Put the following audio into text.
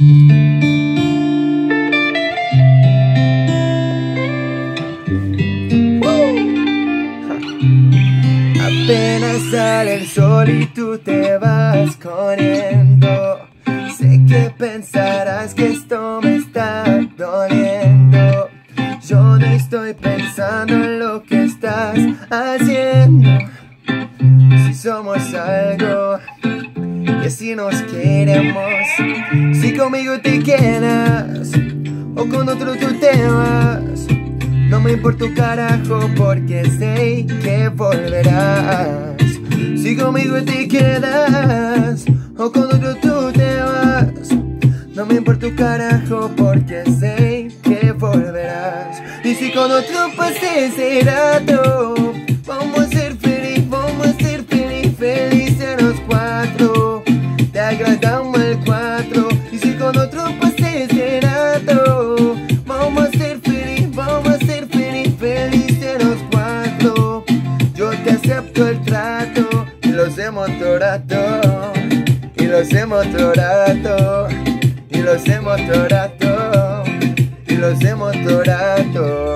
Apenas sale el sol y tú te vas corriendo. Sé que pensarás que esto me está doliendo. Yo no estoy pensando en lo que estás haciendo. Si somos algo y si nos queremos. Si conmigo te quedas o con otro tú te vas. No me importa tu carajo porque sé que volverás. Si conmigo te quedas o con otro tú te vas. No me importa tu carajo porque sé que volverás. Y si con otro pase ese rato, Yo te acepto el trato y los hemos torato. Y los hemos torato. Y los hemos torato. Y los hemos torato.